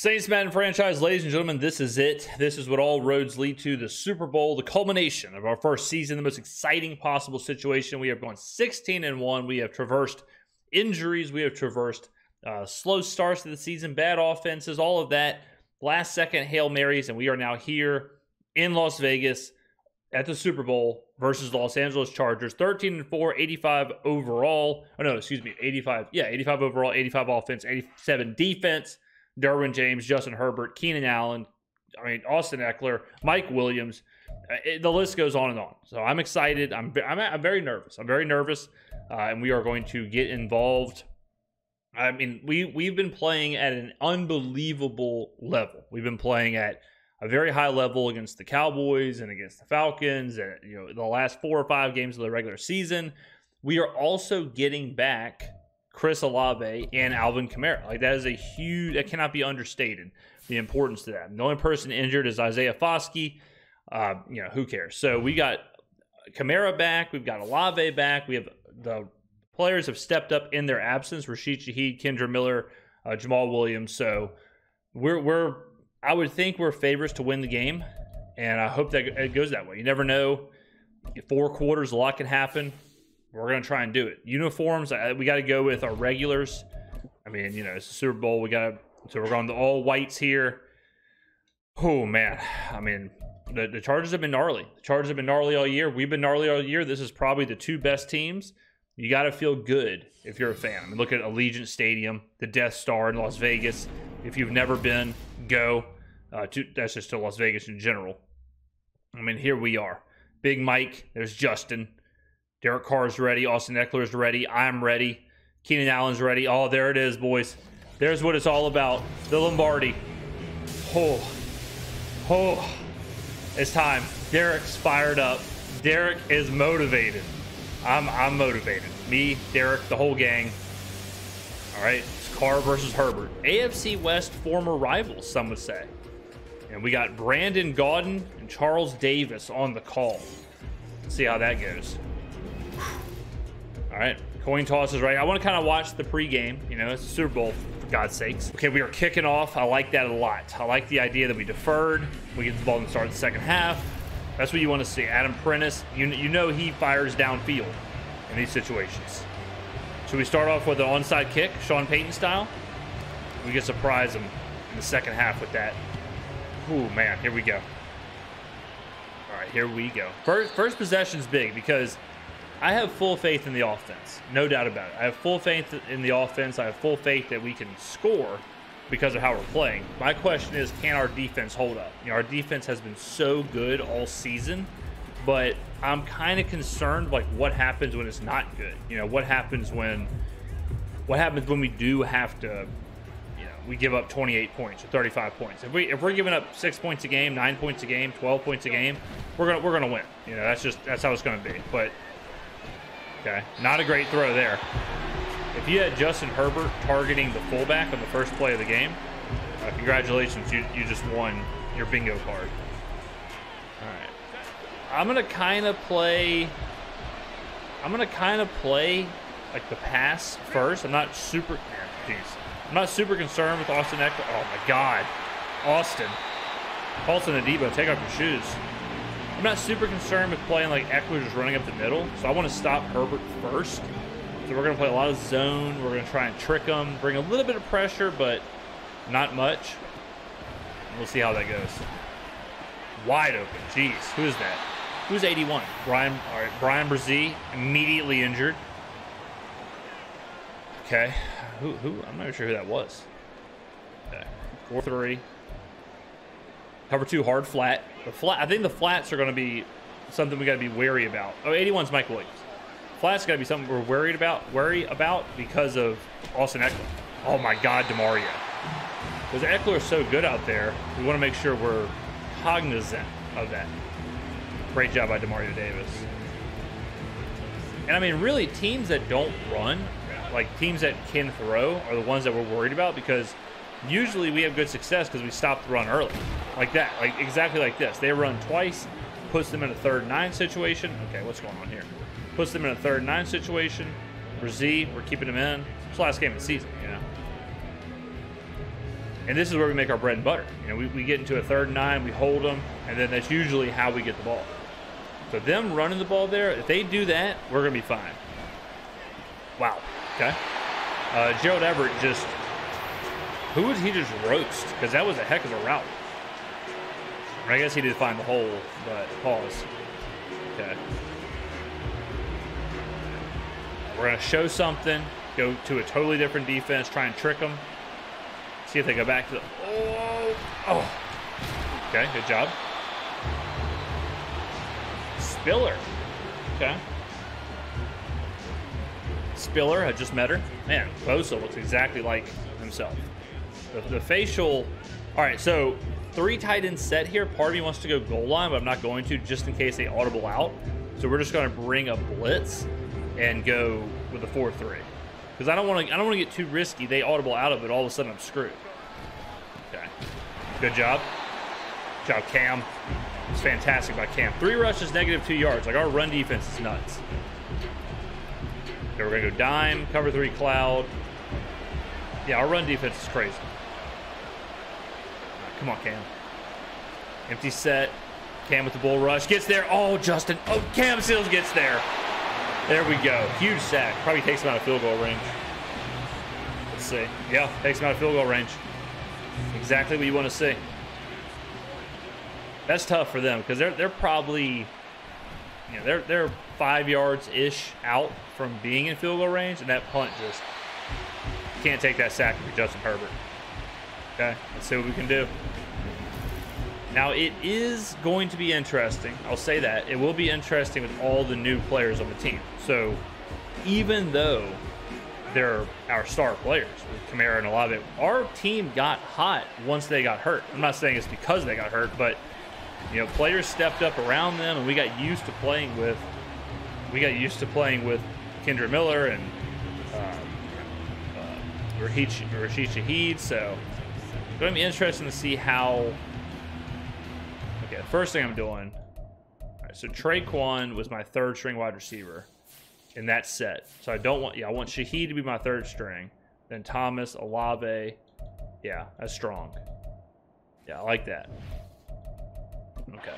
Saints Madden franchise, ladies and gentlemen, this is it. This is what all roads lead to the Super Bowl, the culmination of our first season, the most exciting possible situation. We have gone 16 and 1. We have traversed injuries, we have traversed uh, slow starts to the season, bad offenses, all of that. Last second Hail Marys, and we are now here in Las Vegas at the Super Bowl versus Los Angeles Chargers. 13 and 4, 85 overall. Oh, no, excuse me, 85. Yeah, 85 overall, 85 offense, 87 defense. Derwin James, Justin Herbert, Keenan Allen, I mean Austin Ekeler, Mike Williams. Uh, it, the list goes on and on. So I'm excited. I'm I'm, I'm very nervous. I'm very nervous, uh, and we are going to get involved. I mean, we we've been playing at an unbelievable level. We've been playing at a very high level against the Cowboys and against the Falcons, and you know the last four or five games of the regular season. We are also getting back Chris Olave and Alvin Kamara. Like that is a huge. That cannot be understated. The importance to that. The only person injured is Isaiah Foskey. Uh, you know who cares? So we got Kamara back. We've got Olave back. We have the players have stepped up in their absence. Rashid Shaheed, Kendre Miller, uh, Jamaal Williams. So we're we're. I would think we're favorites to win the game, and I hope that it goes that way. You never know. Four quarters, a lot can happen we're gonna try and do it. Uniforms, we got to go with our regulars. I mean, you know, it's a Super Bowl. We got to, so we're going to all whites here. Oh man, I mean, the, the Chargers have been gnarly. The Chargers have been gnarly all year. We've been gnarly all year. This is probably the two best teams. You got to feel good if you're a fan. I mean, look at Allegiant Stadium, the Death Star in Las Vegas. If you've never been, go. Uh, to, that's just to Las Vegas in general. I mean, here we are. Big Mike. There's Justin. Derek Carr's ready. Austin Ekeler's ready. I'm ready. Keenan Allen's ready. Oh, there it is, boys. There's what it's all about. The Lombardi. Oh, oh, it's time. Derek's fired up. Derek is motivated. I'm I'm motivated. Me, Derek, the whole gang. All right, it's Carr versus Herbert. AFC West former rivals, some would say. And we got Brandon Gaudin and Charles Davis on the call. Let's see how that goes. All right, coin toss is right. I want to kind of watch the pregame. You know, it's Super Bowl, for God's sakes. Okay, we are kicking off. I like that a lot. I like the idea that we deferred. We get the ball and start the second half. That's what you want to see. Adam Prentice, you, you know he fires downfield in these situations. Should we start off with an onside kick, Sean Payton style? We can surprise him in the second half with that. Ooh, man, here we go. All right, here we go. First, first possession's big because – I have full faith in the offense, no doubt about it. I have full faith in the offense. I have full faith that we can score because of how we're playing. My question is, can our defense hold up? You know, our defense has been so good all season, but I'm kind of concerned like what happens when it's not good. You know, what happens when what happens when we do have to you know, we give up 28 points or 35 points. If we if we're giving up 6 points a game, 9 points a game, 12 points a game, we're to we're to win. You know, that's just that's how it's to be. But Okay, not a great throw there. If you had Justin Herbert targeting the fullback on the first play of the game, uh, congratulations, you, you just won your bingo card. All right. I'm going to kind of play... I'm going to kind of play like the pass first. I'm not super... Jeez. I'm not super concerned with Austin Ekeler. Oh, my God. Austin. Paulson Adebo, take off your shoes. I'm not super concerned with playing like Ekeler just running up the middle, so I want to stop Herbert first. So we're going to play a lot of zone. We're going to try and trick them, bring a little bit of pressure, but not much. We'll see how that goes. Wide open. Jeez, who is that? Who's 81? Brian. All right, Bryan Bresee immediately injured. Okay, who? Who? I'm not sure who that was. Okay, four three. Cover two hard flat. The flat. I think the flats are going to be something we got to be wary about. Oh, 81's Mike Williams. Flats got to be something we're worried about. Worry about because of Austin Ekeler. Oh my God, Demario. Because Ekeler is so good out there, we want to make sure we're cognizant of that. Great job by Demario Davis. And I mean, really, teams that don't run, like teams that can throw, are the ones that we're worried about because usually we have good success because we stop the run early. Like that, like exactly like this. They run twice, puts them in a third nine situation. Okay, what's going on here? Puts them in a third nine situation. Bresee, we're keeping them in. It's the last game of the season, you know. And this is where we make our bread and butter. You know, we, we get into a third nine, we hold them, and then that's usually how we get the ball. So them running the ball there, if they do that, we're going to be fine. Wow. Okay. Uh, Gerald Everett just, who would he just roast? Because that was a heck of a route. I guess he did find the hole, but pause. Okay. We're going to show something, go to a totally different defense, try and trick them. See if they go back to the. Oh! Oh! Okay, good job. Spiller. Okay. Spiller, I just met her. Man, Bosa looks exactly like himself. The, the facial. All right, so three tight end set here. Part of me wants to go goal line, but I'm not going to just in case they audible out. So we're just going to bring a blitz and go with a 4-3. Because I don't want to I don't want to get too risky. They audible out of it, all of a sudden I'm screwed. Okay. Good job. Good job, Cam. It's fantastic by Cam. Three rushes, negative two yards. Like our run defense is nuts. Okay, we're gonna go dime, cover three cloud. Yeah, our run defense is crazy. Come on, Cam. Empty set. Cam with the bull rush. Gets there. Oh, Justin. Oh, Cam Seals gets there. There we go. Huge sack. Probably takes him out of field goal range. Let's see. Yeah, takes him out of field goal range. Exactly what you want to see. That's tough for them because they're they're probably you know they're they're five yards ish out from being in field goal range, and that punt just can't take that sack for Justin Herbert. Okay, let's see what we can do. Now it is going to be interesting. I'll say that it will be interesting with all the new players on the team. So even though they're our star players, with Kamara and Olave, our team got hot once they got hurt. I'm not saying it's because they got hurt, but you know, players stepped up around them, and we got used to playing with. We got used to playing with Kendre Miller and uh, uh, Rashid Shaheed. So it's going to be interesting to see how Okay, first thing I'm doing. All right, so Tre'Quan was my third string wide receiver in that set. So I don't want, yeah, I want Shaheed to be my third string. Then Thomas, Olave. Yeah, that's strong. Yeah, I like that. Okay.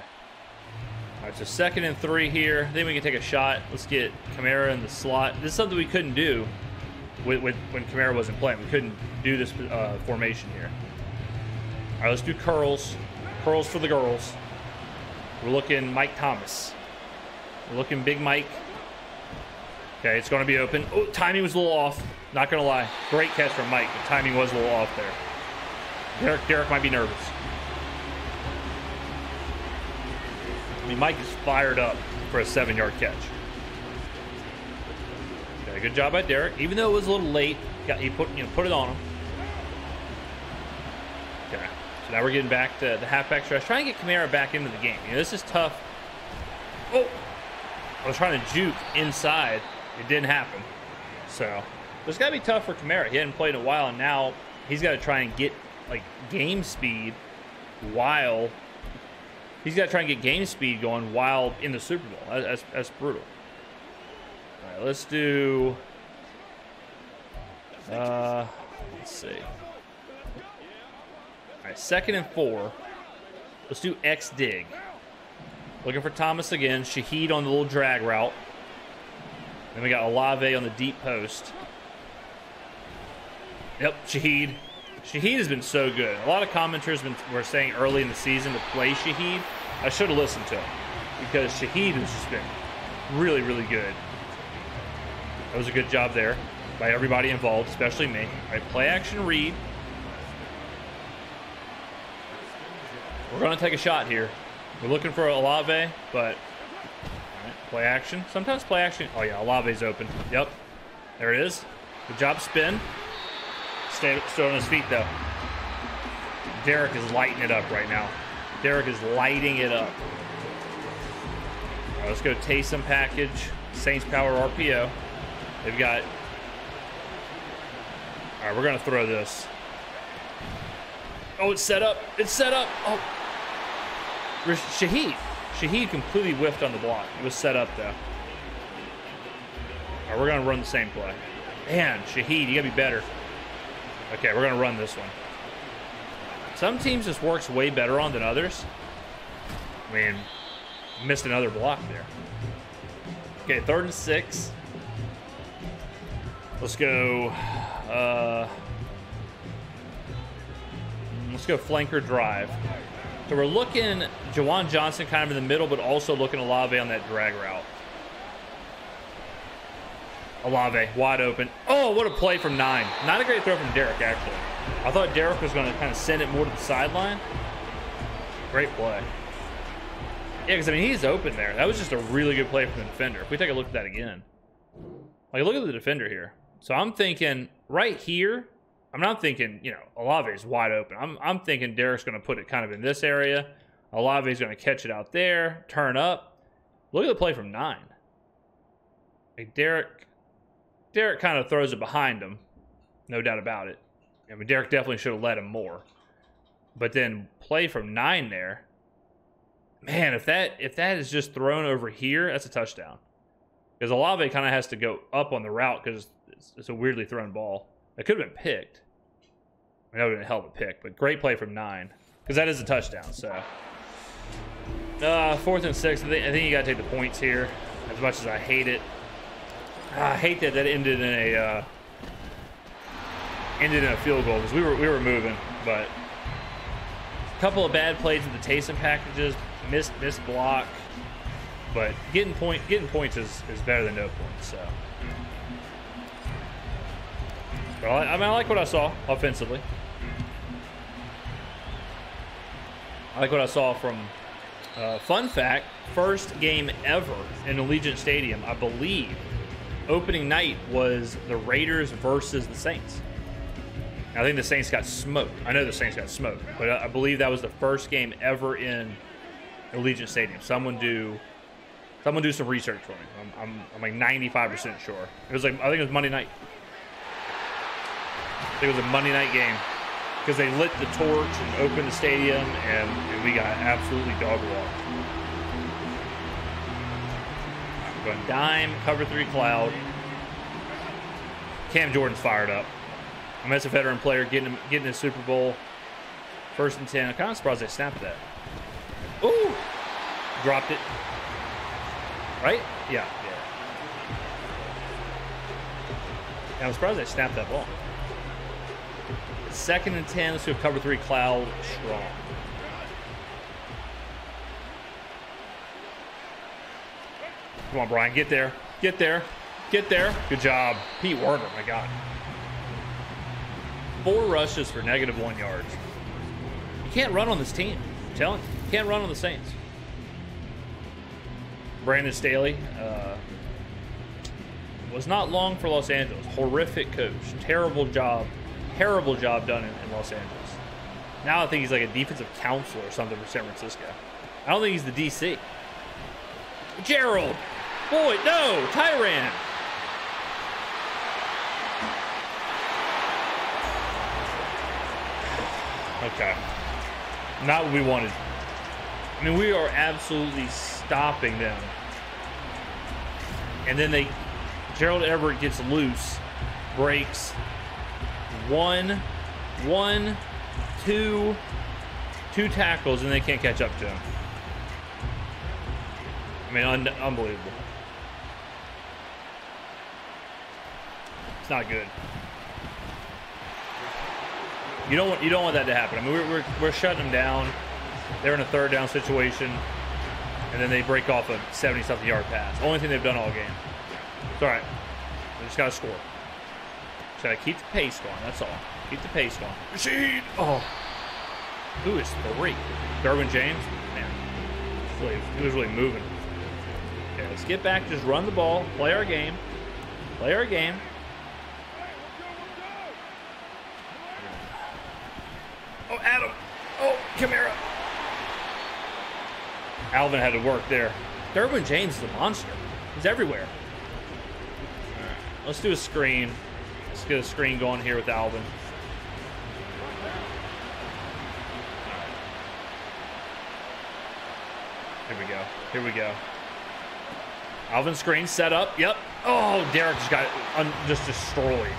All right, so second and three here. Then we can take a shot. Let's get Kamara in the slot. This is something we couldn't do with, with when Kamara wasn't playing. We couldn't do this uh, formation here. All right, let's do curls. Curls for the girls. We're looking Mike Thomas. We're looking Big Mike. Okay, it's going to be open. Oh, timing was a little off. Not going to lie. Great catch from Mike, but timing was a little off there. Derek, Derek might be nervous. I mean, Mike is fired up for a seven-yard catch. Okay, good job by Derek. Even though it was a little late, got he put you know put it on him. Okay. Now we're getting back to the halfback stretch. Trying to get Kamara back into the game. You know, this is tough. Oh, I was trying to juke inside. It didn't happen. So it's got to be tough for Kamara. He hadn't played in a while, and now he's got to try and get like game speed while he's got to try and get game speed going while in the Super Bowl. That's, that's brutal. All right, let's do. Uh, let's see. All right, second and four. Let's do X dig. Looking for Thomas again. Shaheed on the little drag route. Then we got Olave on the deep post. Yep, Shaheed. Shaheed has been so good. A lot of commenters been, were saying early in the season to play Shaheed. I should have listened to him because Shaheed has just been really, really good. That was a good job there by everybody involved, especially me. All right, play action read. We're going to take a shot here. We're looking for Olave, but play action. Sometimes play action. Oh, yeah, Olave's open. Yep. There it is. Good job, spin. Stay, stay on his feet, though. Derek is lighting it up right now. Derek is lighting it up. Right, let's go Taysom package. Saints Power RPO. They've got. All right, we're going to throw this. Oh, it's set up. It's set up. Oh. Shaheed. Shaheed completely whiffed on the block. It was set up, though. All right, we're going to run the same play. Man, Shaheed, you got to be better. Okay, we're going to run this one. some teams just works way better on than others. I mean, missed another block there. Okay, third and six. Let's go. Uh, let's go flanker drive. So we're looking Juwan Johnson kind of in the middle, but also looking Olave on that drag route. Olave wide open. Oh, what a play from nine. Not a great throw from Derek, actually. I thought Derek was going to kind of send it more to the sideline. Great play. Yeah, because I mean he's open there. That was just a really good play from the defender. If we take a look at that again, like look at the defender here. So I'm thinking right here. I'm not thinking you know Olave is wide open. I'm I'm thinking Derek's going to put it kind of in this area. Olave is going to catch it out there, turn up. Look at the play from nine. Like Derek, Derek kind of throws it behind him, no doubt about it. I mean Derek definitely should have let him more. But then play from nine there man, if that if that is just thrown over here, that's a touchdown. Because Olave kind of has to go up on the route because it's, it's, a weirdly thrown ball. It could have been picked. I know it would have been a hell of a pick, but great play from nine because that is a touchdown. So uh, fourth and six. I think, I think you got to take the points here. As much as I hate it, I hate that that ended in a uh, ended in a field goal because we were we were moving, but a couple of bad plays in the Taysom packages missed missed block, but getting point getting points is, is better than no points. So, I, I mean, I like what I saw offensively. I like what I saw from. Uh, fun fact: first game ever in Allegiant Stadium, I believe. Opening night was the Raiders versus the Saints. I think the Saints got smoked. I know the Saints got smoked, but I believe that was the first game ever in Allegiant Stadium. Someone do, someone do some research for me. I'm, I'm, I'm like 95% sure. It was like I think it was Monday night. It was a Monday night game because they lit the torch and opened the stadium, and, and we got absolutely dog walked. I'm going dime, cover three cloud. Cam Jordan's fired up. I mean, that's a veteran player getting him, getting a Super Bowl. First and ten. I'm kind of surprised they snapped that. Ooh! Dropped it. Right? Yeah, yeah. I'm surprised they snapped that ball. Second and 10. Let's go cover three cloud strong. Come on, Brian. Get there. Get there. Get there. Good job. Pete Werner, my God. Four rushes for negative one yards. You can't run on this team. I'm telling you. Can't run on the Saints. Brandon Staley uh, was not long for Los Angeles. Horrific coach. Terrible job. Terrible job done in, in Los Angeles. Now I think he's like a defensive counselor or something for San Francisco. I don't think he's the DC. Gerald! Boy, no! Tyrann! Okay. Not what we wanted. I mean, we are absolutely stopping them. And then they, Gerald Everett gets loose, breaks one, one, two, two tackles, and they can't catch up to him. I mean, un unbelievable. It's not good. You don't want you don't want that to happen. I mean, we're we're, we're shutting them down. They're in a third down situation, and then they break off a 70 something yard pass. Only thing they've done all game. It's all right. They just got to score. Got to keep the pace going. That's all. Keep the pace going. Machine! Oh. Who is three? Derwin James? Man. Really, he was really moving. Okay, let's get back. Just run the ball. Play our game. Play our game. Oh, Adam. Oh, Kamara. Alvin had to work there. Derwin James is a monster. He's everywhere. Let's do a screen. Let's get a screen going here with Alvin. Here we go. Here we go. Alvin screen set up. Yep. Oh, Derek just got just destroyed.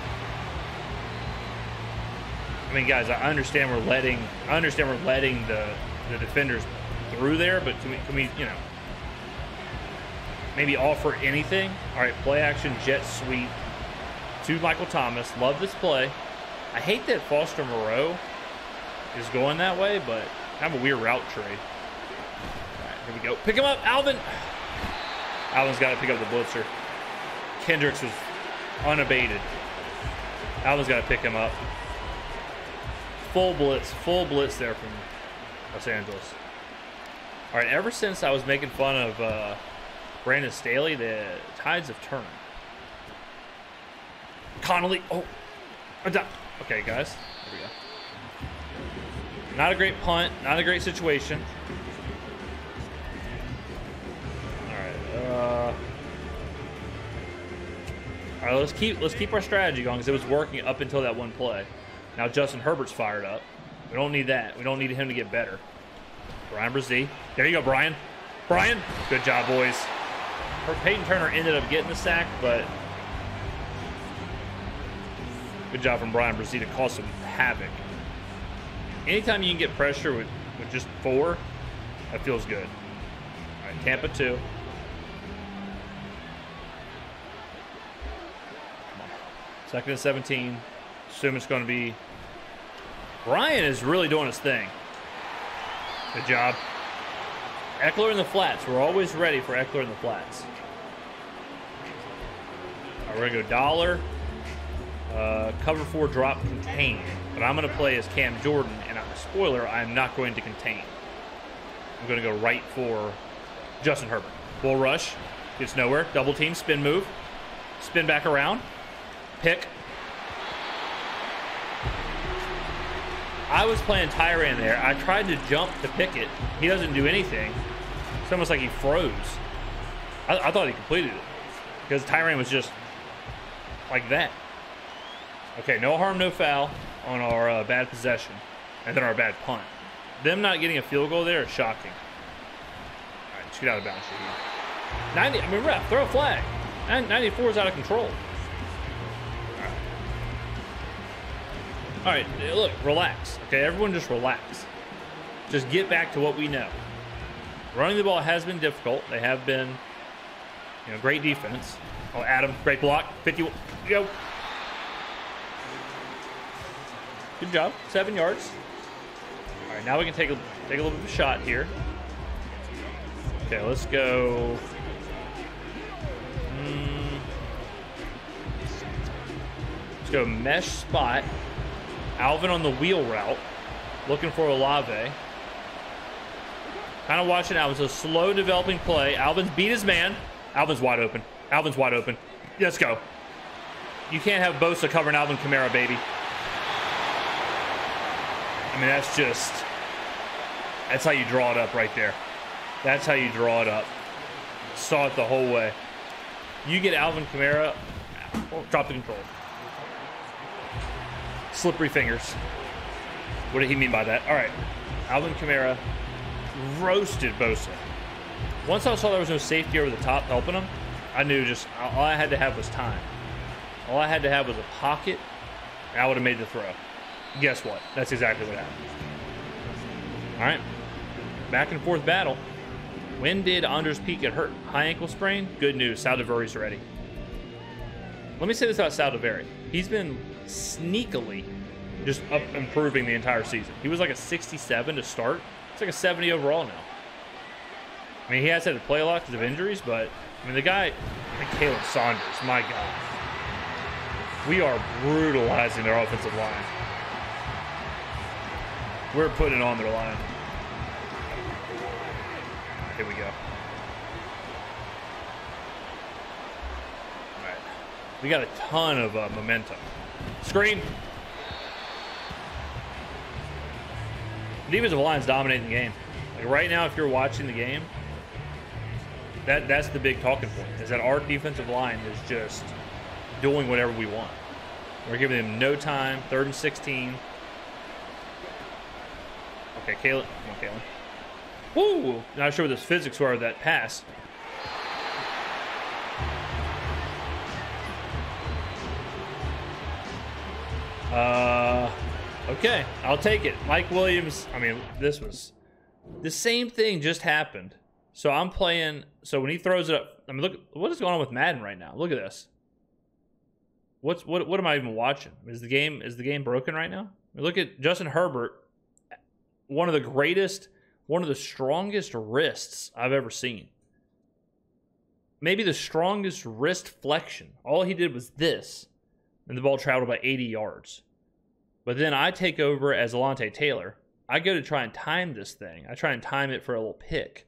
I mean, guys, I understand we're letting I understand we're letting the the defenders through there, but can we can we you know maybe offer anything? All right, play action jet sweep to Michael Thomas. Love this play. I hate that Foster Moreau is going that way, but kind of a weird route right, here we go. Pick him up, Alvin. Alvin's got to pick up the blitzer. Kendricks was unabated. Alvin's got to pick him up. Full blitz, full blitz there from Los Angeles. All right, ever since I was making fun of uh, Brandon Staley, the tides have turned. Connolly, oh, okay, guys, here we go. Not a great punt, not a great situation. All right, uh, all right, let's keep let's keep our strategy going because it was working up until that one play. Now Justin Herbert's fired up. We don't need that. We don't need him to get better. Bryan Bresee. There you go, Brian. Brian, good job, boys. Peyton Turner ended up getting the sack, but good job from Bryan Bresee to cause some havoc. Anytime you can get pressure with, with just four, that feels good. All right, Tampa two. Second and 17. Assume it's going to be. Brian is really doing his thing. Good job. Ekeler in the flats. We're always ready for Ekeler in the flats. Right, we're going to go dollar. Uh, cover four drop contain. But I'm going to play as Cam Jordan. And I'm a spoiler, I'm not going to contain. I'm going to go right for Justin Herbert. Bull rush. Gets nowhere. Double team. Spin move. Spin back around. Pick. I was playing Tyrann there. I tried to jump to pick it. He doesn't do anything. It's almost like he froze. I, I thought he completed it because Tyrann was just like that. Okay, no harm, no foul on our uh, bad possession and then our bad punt. Them not getting a field goal there is shocking. All right, shoot out of bounds. 90, I mean, ref, throw a flag. 94 is out of control. All right, look, relax. Okay, everyone just relax. Just get back to what we know. Running the ball has been difficult. They have been, you know, great defense. Oh, Adam, great block. 50, go. Good job, seven yards. All right, now we can take a take a little bit of a shot here. Okay, let's go. Mm, let's go mesh spot. Alvin on the wheel route, looking for Olave. Kind of watching Alvin. So slow developing play. Alvin's beat his man. Alvin's wide open. Alvin's wide open. Let's go. You can't have Bosa covering Alvin Kamara, baby. I mean, that's just, that's how you draw it up right there. That's how you draw it up. Saw it the whole way. You get Alvin Kamara, drop the control slippery fingers. What did he mean by that? All right. Alvin Kamara roasted Bosa. Once I saw there was no safety over the top helping him, I knew just all I had to have was time. All I had to have was a pocket, and I would have made the throw. Guess what? That's exactly what happened. All right. Back and forth battle. When did Andrus Peat get hurt? High ankle sprain? Good news. Saldiveri's ready. Let me say this about Saldiveri. He's been sneakily just up improving the entire season. He was like a 67 to start. It's like a 70 overall now. I mean, he has had to play a lot because of injuries, but I mean, the guy, like Khalen Saunders, my God. We are brutalizing their offensive line. We're putting it on their line. Here we go. All right. We got a ton of uh, momentum. Screen. Defensive line's dominating the game. Like right now, if you're watching the game, that that's the big talking point. Is that our defensive line is just doing whatever we want. We're giving them no time. Third and 16. Okay, Caleb. Come on, Caleb. Woo! Not sure what the physics were of that pass. Uh, Okay, I'll take it. Mike Williams. I mean, this was the same thing just happened. So I'm playing. So when he throws it up, I mean, look what is going on with Madden right now. Look at this. What's what? What am I even watching? Is the game is the game broken right now? I mean, look at Justin Herbert, one of the greatest, one of the strongest wrists I've ever seen. Maybe the strongest wrist flexion. All he did was this, and the ball traveled about 80 yards. But then I take over as Alontae Taylor. I go to try and time this thing. I try and time it for a little pick.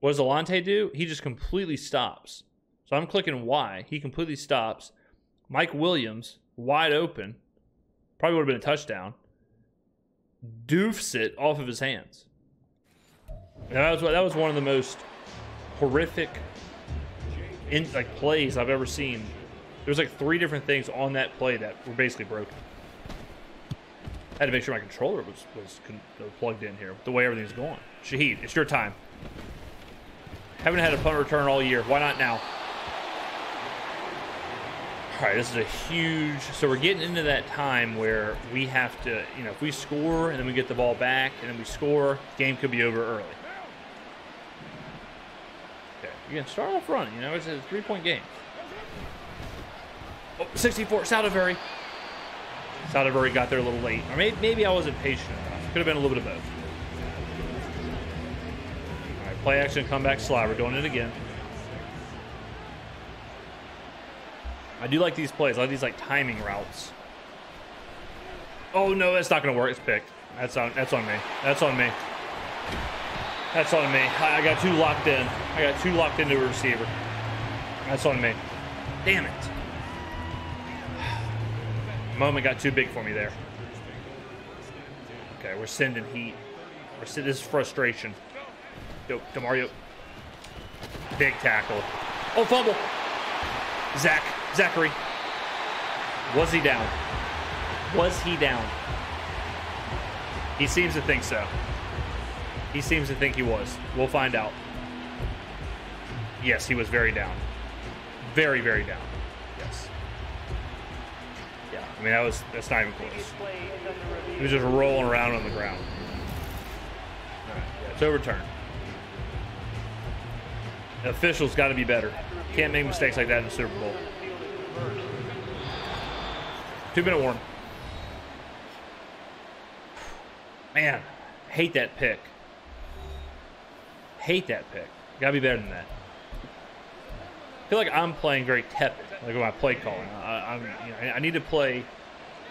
What does Alontae do? He just completely stops. So I'm clicking Y. He completely stops. Mike Williams, wide open, probably would have been a touchdown, doofs it off of his hands. And that was that was one of the most horrific in like plays I've ever seen. There was like three different things on that play that were basically broken. I had to make sure my controller was was uh, plugged in here. The way everything's going. Shaheed, it's your time. Haven't had a punt return all year. Why not now? All right, this is a huge. So we're getting into that time where we have to, you know, if we score and then we get the ball back and then we score, game could be over early. Okay, you can start off running. You know, it's a three-point game. Oh, 64, Saldiveri. Saldiveri got there a little late. Or maybe, maybe I wasn't patient enough. Could have been a little bit of both. All right, play action, comeback slide. We're doing it again. I do like these plays. I like these like timing routes. Oh no, that's not gonna work. It's picked. That's on. That's on me. That's on me. That's on me. I, I got two locked in. I got two locked into a receiver. That's on me. Damn it. Moment got too big for me there. Okay, we're sending heat. We're sending this is frustration. Yo, Demario. Big tackle. Oh, fumble. Zach. Zachary. Was he down? Was he down? He seems to think so. He seems to think he was. We'll find out. Yes, he was very down. Very, very down. Yes. Yeah, I mean, that was, that's not even close. He was just rolling around on the ground. All right, it's overturned. The officials got to be better. Can't make mistakes like that in the Super Bowl. Two minute warning. Man, hate that pick. Hate that pick. Gotta be better than that. I feel like I'm playing very tepid, like with my play calling. I, you know, I need to play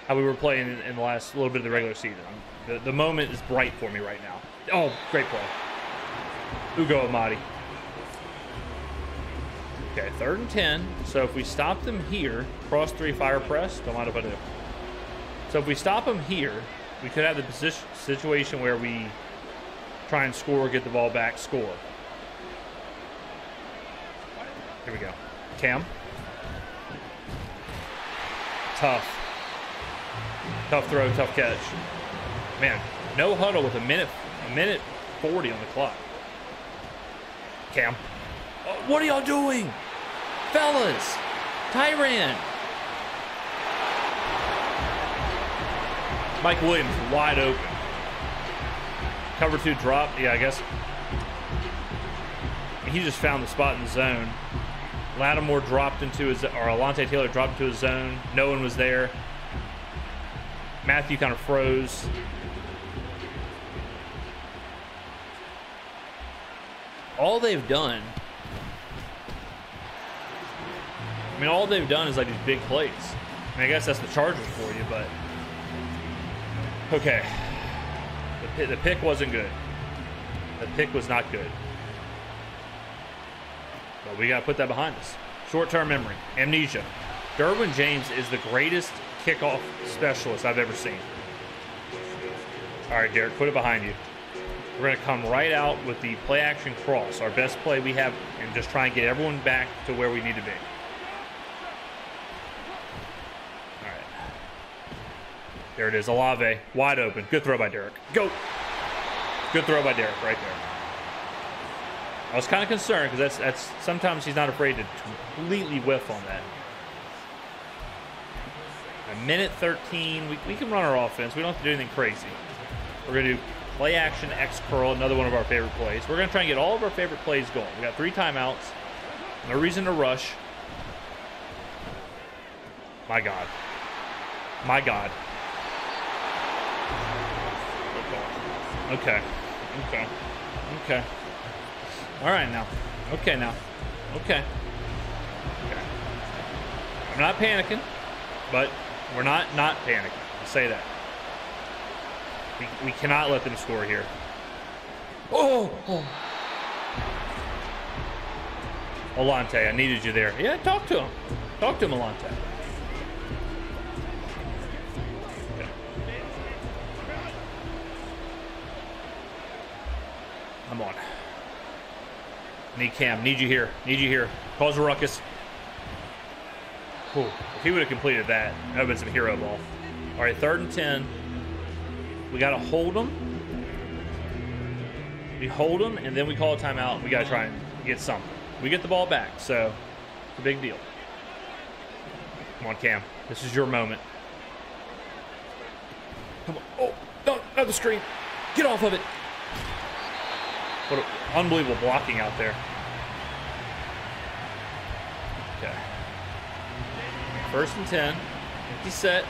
how we were playing in, in, the last little bit of the regular season. The, the moment is bright for me right now. Oh, great play. Ugo Amadi. Okay, third and 10. So if we stop them here, cross three, fire press, don't mind if I do. So if we stop them here, we could have the position situation where we try and score, get the ball back, score. Here we go. Cam. Tough. Tough throw, tough catch. Man, no huddle with a minute, a minute 40 on the clock. Cam. Oh, what are y'all doing? Fellas! Tyrann! Mike Williams wide open. Cover two drop. Yeah, I guess. He just found the spot in the zone. Lattimore dropped into his, or Alontae Taylor dropped into his zone. No one was there. Mathieu kind of froze. All they've done mean, all they've done is like these big plays. I mean, I guess that's the Chargers for you, but okay. The, the pick wasn't good. The pick was not good. But we got to put that behind us. Short-term memory, amnesia. Derwin James is the greatest kickoff specialist I've ever seen. All right, Derek, put it behind you. We're going to come right out with the play action cross, our best play we have, and just try and get everyone back to where we need to be. There it is. Olave, wide open. Good throw by Derek. Go. Good throw by Derek right there. I was kind of concerned because that's that's sometimes he's not afraid to completely whiff on that. A minute 13. We, we can run our offense. We don't have to do anything crazy. We're going to do play action X curl, another one of our favorite plays. We're going to try and get all of our favorite plays going. We got three timeouts. No reason to rush. My God. My God. Okay. Okay. Okay. All right now. Okay now. Okay. Okay. I'm not panicking, but we're not not panicking. I'll say that. We, we cannot let them score here. Oh, oh. Alontae, I needed you there. Yeah, talk to him. Talk to him, Alontae. I'm on. Need Cam. Need you here. Need you here. Cause a ruckus. Whew. If he would have completed that, that would have been some hero ball. All right, third and 10. We got to hold them. We hold them, and then we call a timeout. We got to try and get something. We get the ball back, so it's a big deal. Come on, Cam. This is your moment. Come on. Oh, no, not the screen. Get off of it. What unbelievable blocking out there. Okay. First and 10. Empty set.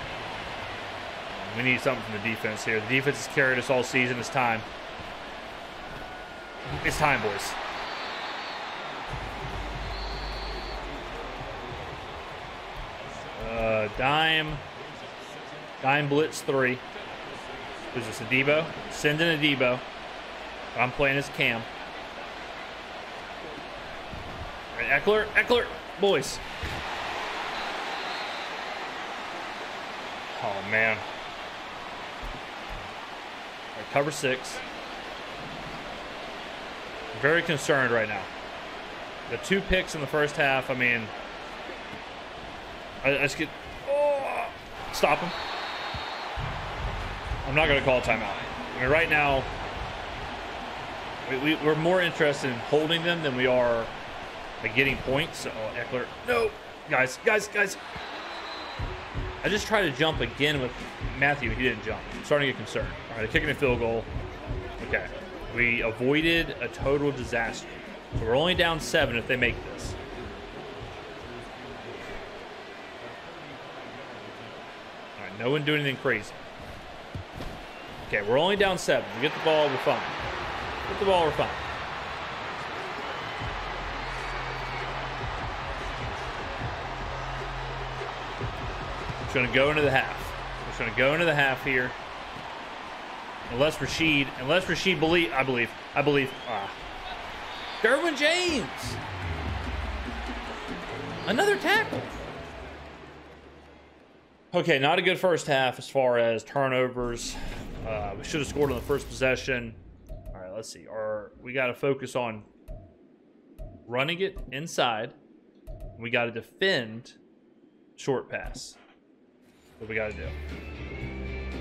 We need something from the defense here. The defense has carried us all season. It's time. It's time, boys. Uh, dime. Dime blitz three. Who's this? Adebo? Send in a Debo. I'm playing as Cam. Right, Eckler, Ekeler, boys. Oh man. Right, cover six. Very concerned right now. The two picks in the first half. I mean, I, I just get. Oh, stop him. I'm not going to call a timeout. I mean, right now, we, are more interested in holding them than we are like getting points. Oh, Ekeler. No. Guys, guys, guys. I just tried to jump again with Mathieu. He didn't jump. I'm starting to get concerned. All right, kicking a field goal. Okay. We avoided a total disaster. So we're only down seven if they make this. All right, no one do anything crazy. Okay, we're only down seven. We get the ball, we're fine. Get the ball, we're fine. Just going to go into the half. Just going to go into the half here. Unless Rashid, unless Rashid believe, I believe, I believe. Ah, Derwin James, another tackle. Okay, not a good first half as far as turnovers. Uh, we should have scored on the first possession. Let's see. or we got to focus on running it inside. We got to defend short pass. What we got to do.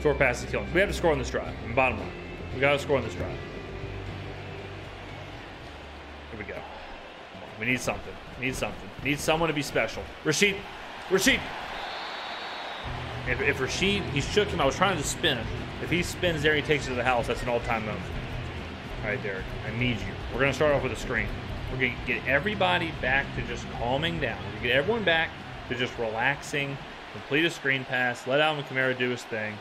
Short pass is killing. We have to score on this drive. Bottom line, we got to score on this drive. Here we go. We need something. Need something. Need someone to be special. Rashid. Rashid. If, if Rashid, he shook him. I was trying to spin. If he spins there, he takes it to the house. That's an all-time moment. All right, Derek. I need you. We're going to start off with a screen. We're going to get everybody back to just calming down. We're going to get everyone back to just relaxing Complete a screen pass. Let Alvin Kamara do his thing.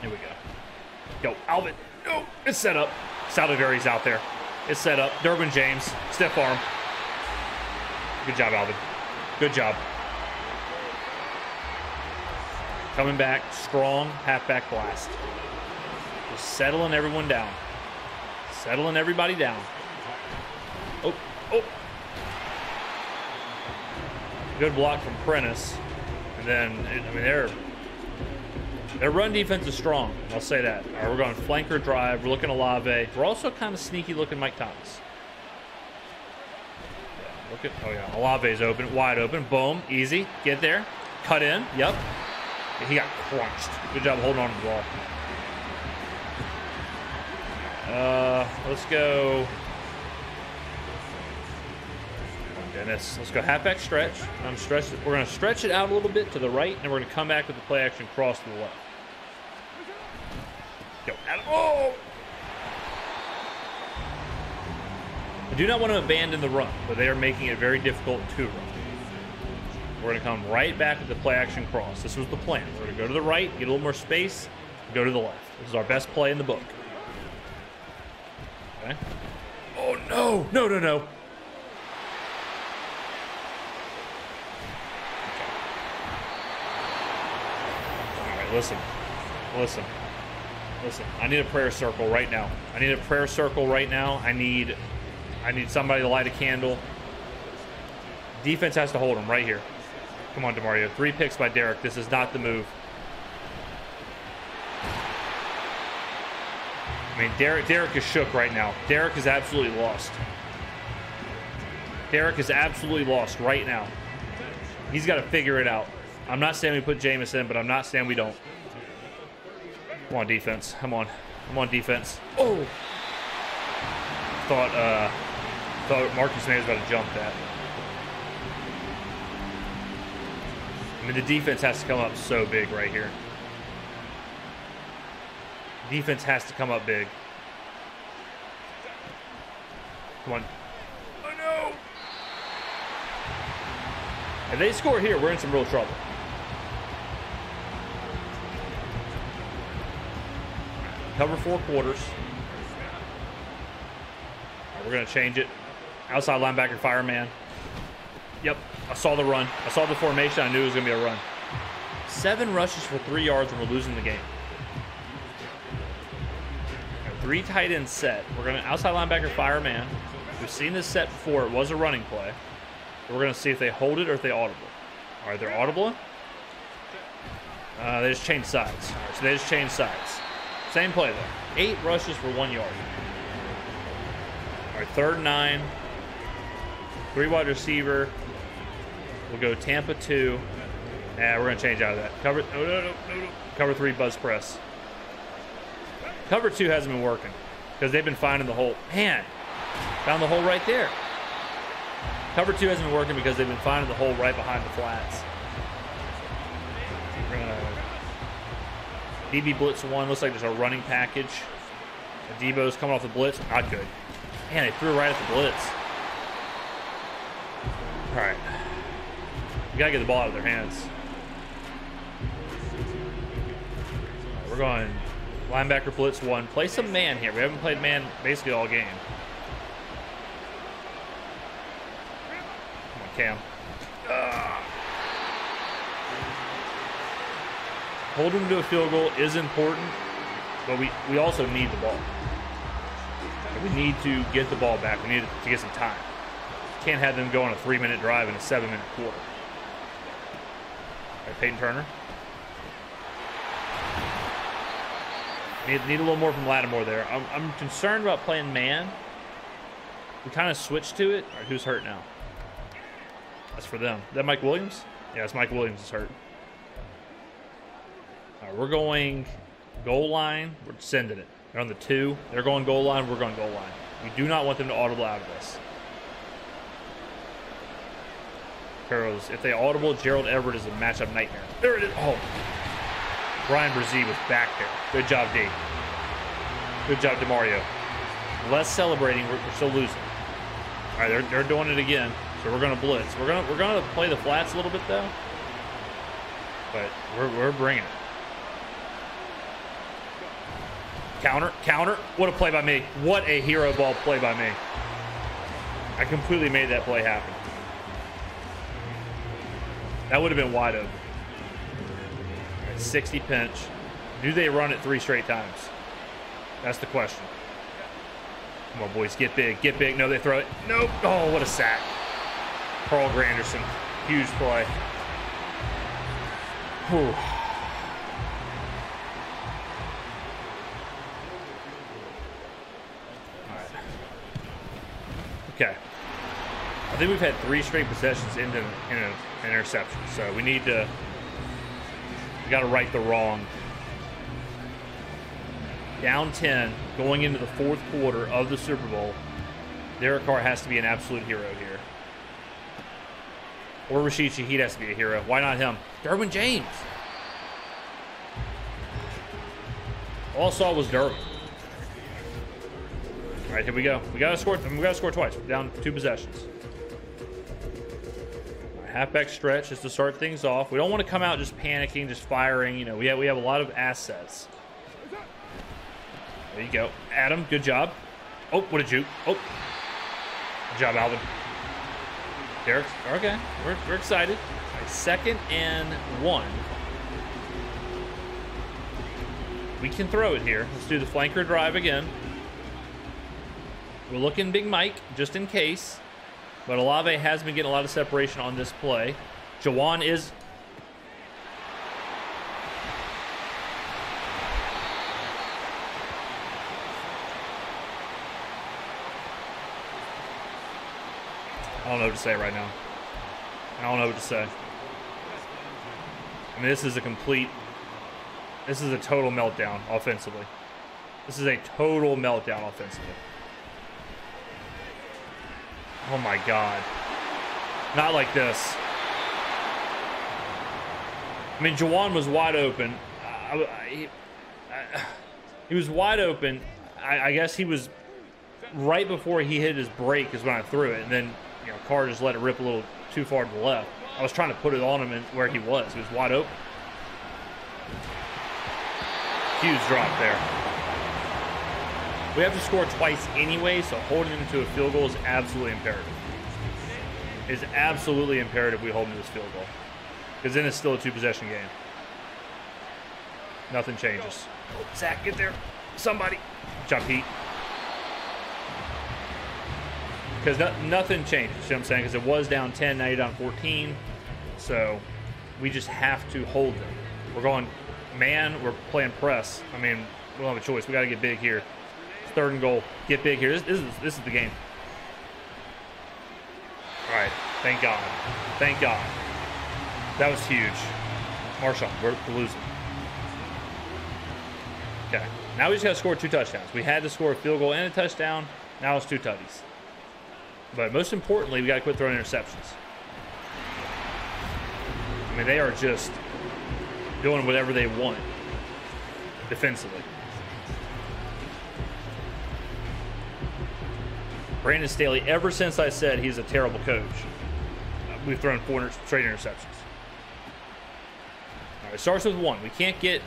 Here we go. Go, Alvin. No, it's set up. Saldiveri's out there. It's set up. Derwin James. Stiff arm. Good job, Alvin. Good job. Coming back. Strong halfback blast. Just settling everyone down. Settling everybody down. Oh, oh, good block from Prentice. And then, I mean, their their run defense is strong. I'll say that. Right, we're going flanker drive. We're looking Olave. We're also kind of sneaky looking Mike Thomas. Look at, oh yeah, Olave's open, wide open. Boom, easy. Get there. Cut in. Yep. He got crunched. Good job holding on to the ball. Uh, let's go. Dennis, Let's go halfback stretch. I'm stretched. We're going to stretch it out a little bit to the right, and we're going to come back with the play action cross to the left. Go. Adam. Oh! I do not want to abandon the run, but they are making it very difficult to run. We're going to come right back with the play action cross. This was the plan. We're going to go to the right, get a little more space, go to the left. This is our best play in the book. Okay. Oh, no. No, no, no. All right, listen. Listen. Listen. I need a prayer circle right now. I need a prayer circle right now. I need I need somebody to light a candle. Defense has to hold him right here. Come on, Demario. Three picks by Derek. This is not the move. I mean, Derek, Derek is shook right now. Derek is absolutely lost. Derek is absolutely lost right now. He's got to figure it out. I'm not saying we put Jameis in, but I'm not saying we don't. Come on, defense. Come on. Come on, defense. Oh! Thought, uh, thought Marcus Maye was about to jump that. I mean, the defense has to come up so big right here. Defense has to come up big. Come on. Oh, no! If they score here, we're in some real trouble. Cover four quarters. We're going to change it. Outside linebacker, fireman. Yep, I saw the run. I saw the formation. I knew it was going to be a run. Seven rushes for three yards, and we're losing the game. Three tight end set. We're going to outside linebacker, fireman. We've seen this set before. It was a running play. We're going to see if they hold it or if they audible. All right, they're audible. Uh, they just changed sides. So they just changed sides. Same play though. Eight rushes for one yard. All right, third nine. Three wide receiver. We'll go Tampa two. Yeah, we're gonna change out of that. Cover no no no no no. Cover three buzz press. Cover two hasn't been working because they've been finding the hole. Man, found the hole right there. Cover two hasn't been working because they've been finding the hole right behind the flats. DB blitz one looks like there's a running package. Debo's coming off the blitz. Not good. Man, they threw right at the blitz. All right. We got to get the ball out of their hands. We're going linebacker blitz one. Play some man here. We haven't played man basically all game. Come on, Cam. Ugh. Holding them to a field goal is important, but we, we also need the ball. We need to get the ball back. We need to get some time. Can't have them go on a three-minute drive in a seven-minute quarter. Peyton Turner. Need, need a little more from Lattimore there. I'm, I'm concerned about playing man. We kind of switched to it. All right, who's hurt now? That's for them. Is that Mike Williams? Yeah, it's Mike Williams is hurt. All right, we're going goal line. We're sending it. They're on the two. They're going goal line. We're going goal line. We do not want them to audible out of this. Carrows, if they audible, Gerald Everett is a matchup nightmare. There it is. Oh. Bryan Bresee was back there. Good job, D. Good job, DeMario. Less celebrating. We're, we're still losing. All right, they're, they're doing it again. So we're gonna blitz. We're gonna we're gonna play the flats a little bit though. But we're we're bringing it. Counter, counter. What a play by me. What a hero ball play by me. I completely made that play happen. That would have been wide open. 60 pinch. Do they run it three straight times? That's the question. Come on, boys. Get big. Get big. No, they throw it. Nope. Oh, what a sack. Carl Granderson. Huge play. Whew. Okay. I think we've had three straight possessions into in an interception, so we need to we got to right the wrong. Down 10, going into the fourth quarter of the Super Bowl. Derek Carr has to be an absolute hero here. or Rashichi. He has to be a hero. Why not him? Derwin James. All I saw was Derwin. All right, here we go. We gotta score. We gotta score twice. We're down two possessions. Halfback stretch is to start things off. We don't want to come out just panicking, just firing. You know, we have we have a lot of assets. There you go, Adam. Good job. Oh, what a juke. Oh, good job, Alvin. Derek. Okay, we're we're excited. Right, second and one. We can throw it here. Let's do the flanker drive again. We're looking Big Mike, just in case. But Olave has been getting a lot of separation on this play. Juwan is... I don't know what to say right now. I don't know what to say. I mean, this is a complete... This is a total meltdown offensively. This is a total meltdown offensively. Oh my god. Not like this. I mean, Juwan was wide open. I, I, he, I, he, was wide open. I, guess he was right before he hit his break is when I threw it, and then you know Carr just let it rip a little too far to the left. I was trying to put it on him where he was. He was wide open. Huge drop there. We have to score twice anyway, so holding them to a field goal is absolutely imperative. It's absolutely imperative we hold them to this field goal. Because then it's still a two possession game. Nothing changes. Oh, Zach, get there. Somebody. Jump Pete. Because no, nothing changes, you know what I'm saying? Because it was down 10, now you're down 14. So we just have to hold them. We're going man, we're playing press. I mean, we don't have a choice. We got to get big here. Third and goal. Get big here. This, this, is, this is the game. All right. Thank God. Thank God. That was huge. Marshon, we're losing. Okay. Now we just got to score two touchdowns. We had to score a field goal and a touchdown. Now it's two tutties. But most importantly, we got to quit throwing interceptions. I mean, they are just doing whatever they want defensively. Brandon Staley, ever since I said he's a terrible coach, uh, we've thrown four straight interceptions. All right, it starts with one. We can't get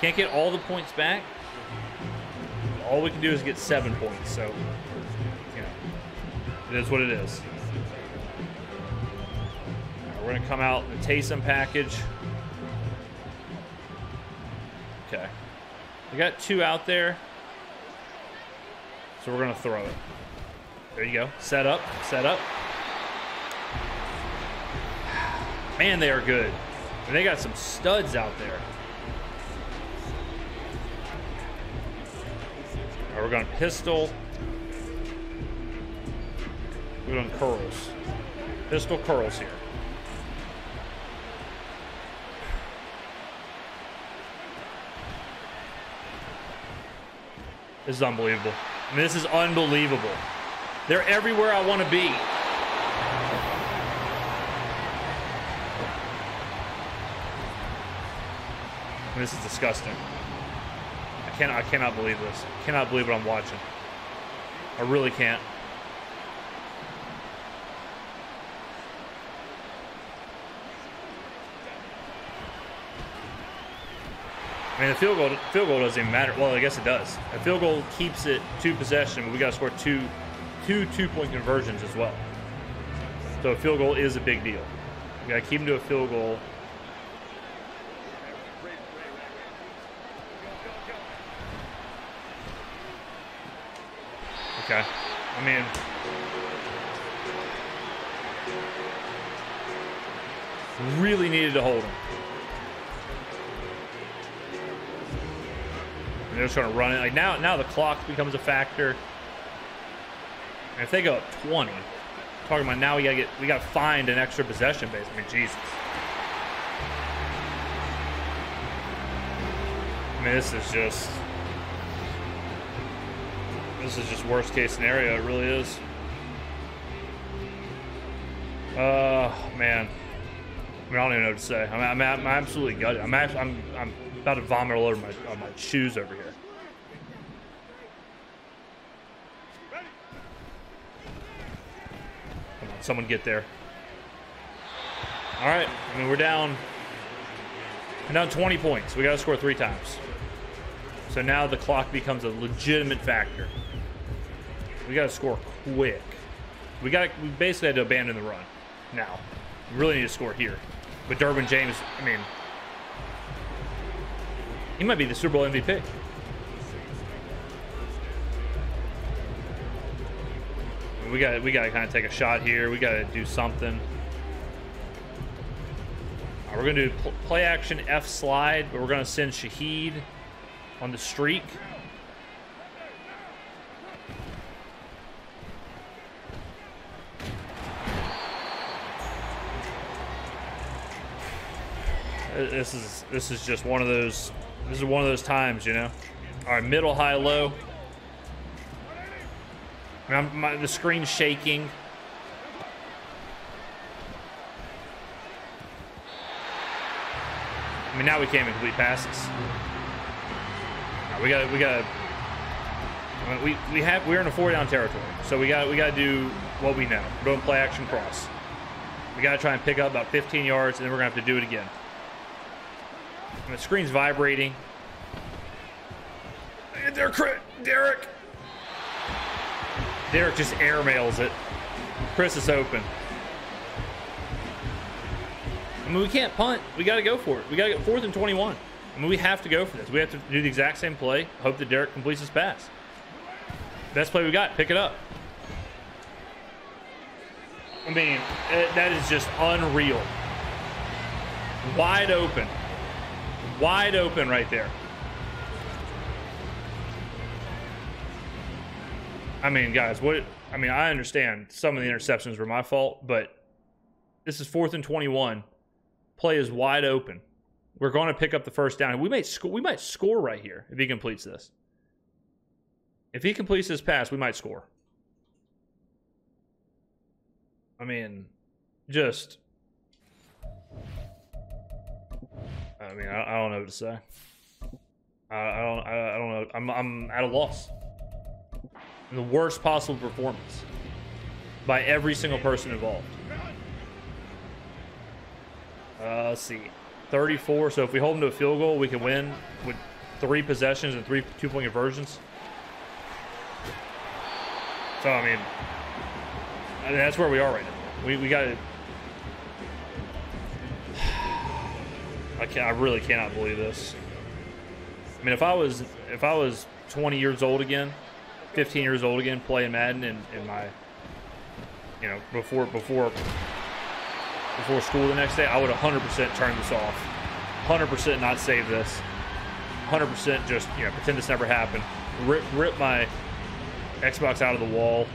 can't get all the points back. All we can do is get seven points. So, you know, it is what it is. Right, we're gonna come out the Taysom package. Okay, we got two out there, so we're gonna throw it. There you go. Set up. Set up. Man, they are good. And they got some studs out there. Right, we're going pistol. We're going curls. Pistol curls here. This is unbelievable. I mean, this is unbelievable. They're everywhere I want to be. This is disgusting. I cannot I cannot believe this. I cannot believe what I'm watching. I really can't. I mean, the field goal field goal doesn't even matter. Well, I guess it does. A field goal keeps it two possession, but we got to score two two two-point conversions as well. So a field goal is a big deal. You got to keep them to a field goal. Okay. I mean, really needed to hold him. And they're just going to run it. Like now, now the clock becomes a factor. And if they go up 20, talking about now we gotta get we gotta find an extra possession base. I mean, Jesus. I mean, this is just this is just worst case scenario. It really is. Uh, man. I, mean, I don't even know what to say. I'm, I'm, I'm absolutely gutted. I'm, actually, I'm, I'm about to vomit all over my, on my shoes over here. Come on, someone get there. All right. I mean, we're down. We're down 20 points. We got to score three times. So now the clock becomes a legitimate factor. We got to score quick. We got we basically had to abandon the run. Now, we really need to score here. But Derwin James, I mean, he might be the Super Bowl MVP. We got we got to kind of take a shot here. We got to do something. Right, we're gonna do play action F slide, but we're gonna send Shaheed on the streak. Uh, this is this is just one of those this is one of those times, you know. All right, middle, high, low. My, the screen's shaking. I mean, now we can't even complete passes. we got we got. we we have we're in a four down territory, so we got we got to do what we know. We're doing play action cross. We got to try and pick up about 15 yards, and then we're gonna have to do it again. And the screen's vibrating. There, Derek. Derek just airmails it. Chris is open. I mean, we can't punt. We got to go for it. We got to get fourth and 21. I mean, we have to go for this. We have to do the exact same play. Hope that Derek completes his pass. Best play we got. Pick it up. I mean, eh, that is just unreal. Wide open. Wide open right there. I mean, guys, what? I mean, I understand some of the interceptions were my fault, but this is fourth and 21. Play is wide open. We're going to pick up the first down. We might score. We might score right here if he completes this. If he completes this pass, we might score. I mean, just I mean, I, I don't know what to say. I, I don't. I, I, don't know. I'm. I'm at a loss. The worst possible performance by every single person involved. Uh, let's see, 34. So if we hold them to a field goal, we can win with three possessions and three two-point conversions. So I mean, I mean that's where we are right now. We we got to I can I really cannot believe this. I mean, if I was if I was 20 years old again, 15 years old again, playing Madden in, in my, you know, before before before school the next day, I would 100% turn this off. 100% not save this. 100% just you know pretend this never happened. Rip rip my Xbox out of the wall.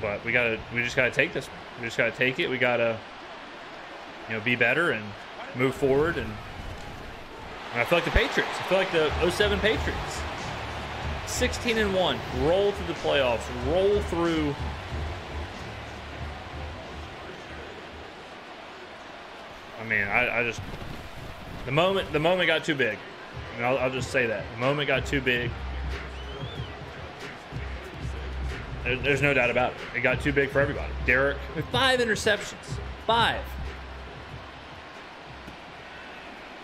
But we gotta we just gotta take this. We just gotta take it. We gotta you know, be better and move forward. And, and I feel like the Patriots. I feel like the 07 Patriots. 16 and 1, roll through the playoffs, roll through. I mean, I, I just the moment the moment got too big. Mean, I'll, I'll just say that the moment got too big. there's no doubt about it. It got too big for everybody. Derek with five interceptions, five.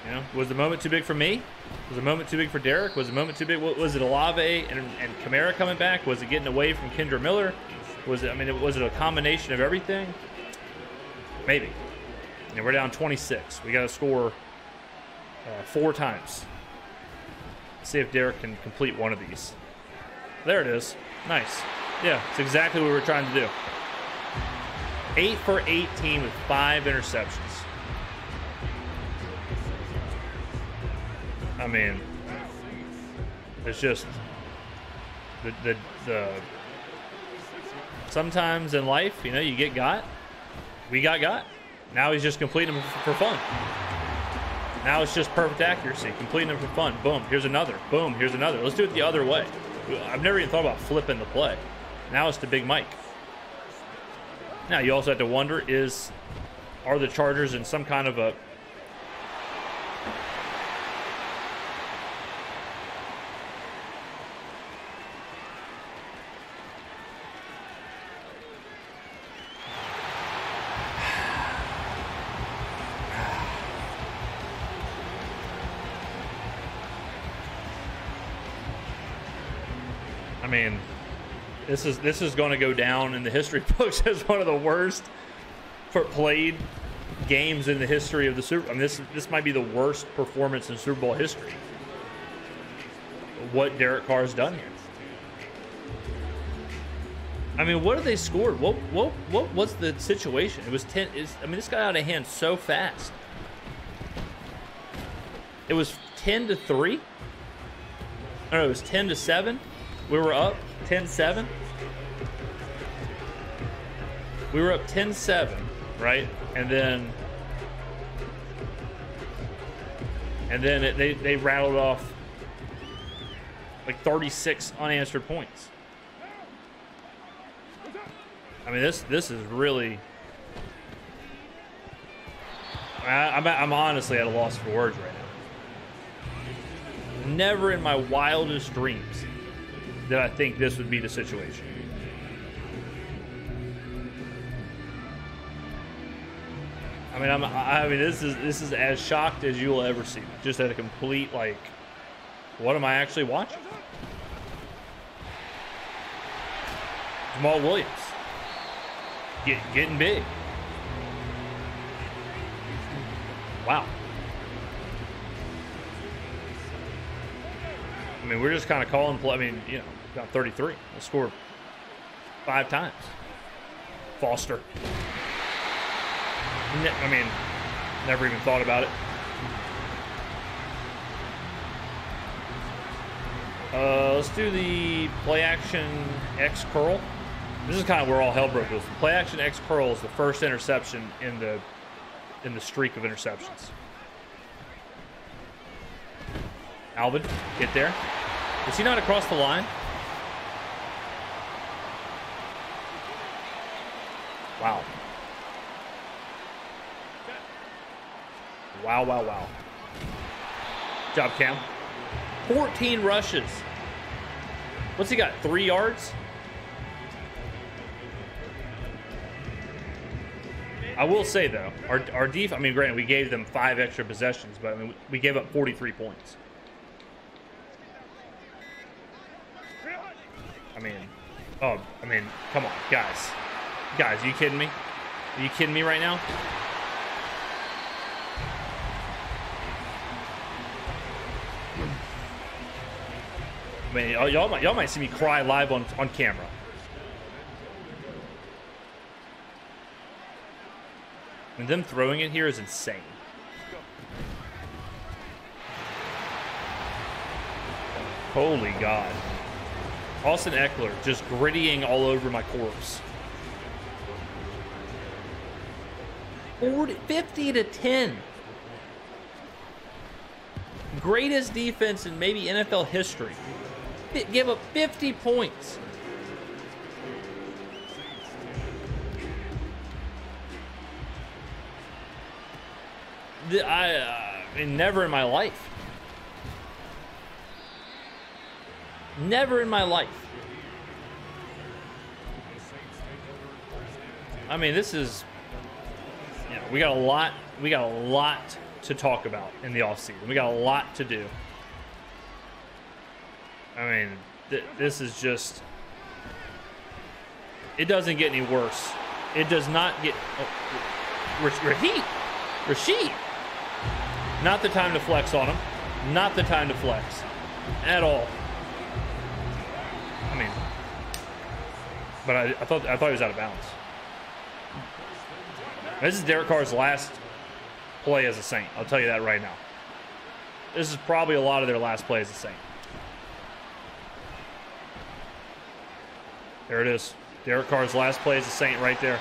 You know, was the moment too big for me? Was the moment too big for Derek? Was the moment too big? Was it Olave and, and Kamara coming back? Was it getting away from Kendre Miller? Was it? I mean, was it a combination of everything? Maybe. And we're down 26. We got to score uh, four times. See if Derek can complete one of these. There it is. Nice. Yeah, it's exactly what we were trying to do. Eight for 18 with five interceptions. I mean, it's just the, the, the sometimes in life, you know, you get got. We got got. Now he's just completing them for fun. Now it's just perfect accuracy, completing them for fun. Boom, here's another. Boom, here's another. Let's do it the other way. I've never even thought about flipping the play. Now it's the Big Mike. Now you also have to wonder: is are the Chargers in some kind of a I mean, this is this is going to go down in the history books as one of the worst played games in the history of the Super. I mean, this this might be the worst performance in Super Bowl history. What Derek Carr has done here. I mean, what have they scored? What what what was the situation? It was ten. Is I mean, this got out of hand so fast. It was ten to three. No, it was ten to seven. We were up 10-7. We were up 10-7, right? And then and then it, they they rattled off like 36 unanswered points. I mean, this this is really. I, I'm I'm honestly at a loss for words right now. Never in my wildest dreams that I think this would be the situation. I mean, I'm, I mean, this is this is as shocked as you will ever see. Just at a complete like, what am I actually watching? Jamaal Williams, get, getting big. Wow. I mean, we're just kind of calling. I mean, you know, got 33. They scored five times. Foster. I mean, never even thought about it. Uh, let's do the play action X curl. This is kind of where all hell broke loose. Play action X curl is the first interception in the in the streak of interceptions. Alvin, get there. Is he not across the line? Wow. Wow, wow, wow. Job, Cam. 14 rushes. What's he got? Three yards? I will say though, our our def. I mean, granted, we gave them five extra possessions, but I mean, we gave up 43 points. I mean, oh, I mean, come on, guys, guys, are you kidding me? Are you kidding me right now? I mean, y'all might, y'all might see me cry live on, on camera. And them throwing it here is insane. Holy God. Austin Ekeler just grittying all over my corpse. 40, 50 to 10. Greatest defense in maybe NFL history. Give up 50 points. I, uh, I mean, never in my life. Never in my life. I mean, this is, know, we got a lot, we got a lot to talk about in the offseason. We got a lot to do. I mean, th this is just, it doesn't get any worse. It does not get, oh, Raheem, Rashid, not the time to flex on him. Not the time to flex at all. I mean, but I, I thought I thought he was out of bounds. This is Derek Carr's last play as a Saint. I'll tell you that right now. This is probably a lot of their last play as a Saint. There it is. Derek Carr's last play as a Saint right there.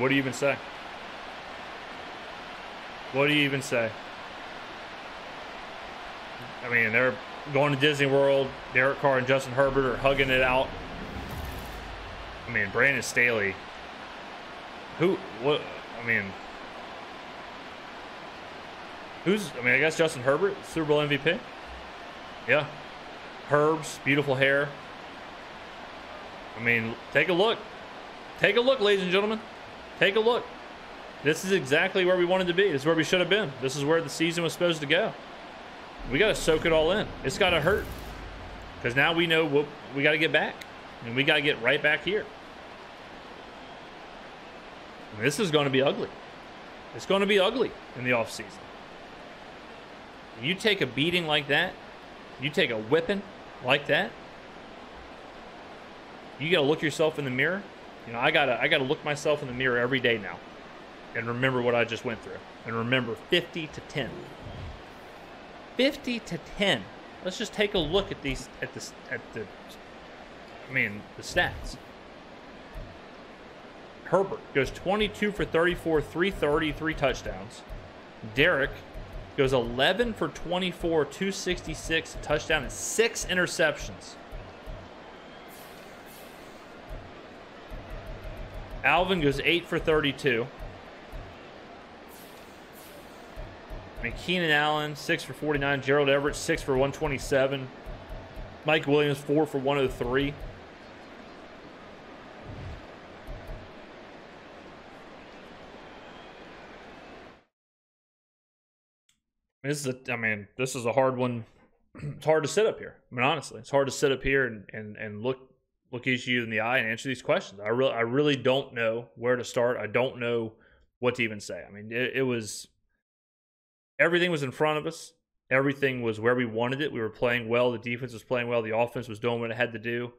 What do you even say? What do you even say? I mean, they're going to Disney World. Derek Carr and Justin Herbert are hugging it out. I mean, Brandon Staley. Who? What? I mean, who's? I mean, I guess Justin Herbert, Super Bowl MVP. Yeah, Herbs, beautiful hair. I mean, take a look. Take a look, ladies and gentlemen. Take a look. This is exactly where we wanted to be. This is where we should have been. This is where the season was supposed to go. We got to soak it all in. It's got to hurt. Because now we know what we got to get back. And we got to get right back here. And this is going to be ugly. It's going to be ugly in the offseason. You take a beating like that, you take a whipping like that, you got to look yourself in the mirror. You know, I got to I got to look myself in the mirror every day now and remember what I just went through and remember 50 to 10. 50 to 10. Let's just take a look at these at this at the I mean, the stats. Herbert goes 22 for 34, 330, three touchdowns. Derek goes 11 for 24, 266, touchdown, and six interceptions. Alvin goes 8 for 32. I mean, Keenan Allen, 6 for 49. Gerald Everett, 6 for 127. Mike Williams, 4 for 103. This is a, I mean, this is a hard one. It's hard to sit up here. I mean, honestly, it's hard to sit up here and, and, and look look at you in the eye and answer these questions. I really I really don't know where to start. I don't know what to even say. I mean, it, it was everything was in front of us. Everything was where we wanted it. We were playing well. The defense was playing well. The offense was doing what it had to do.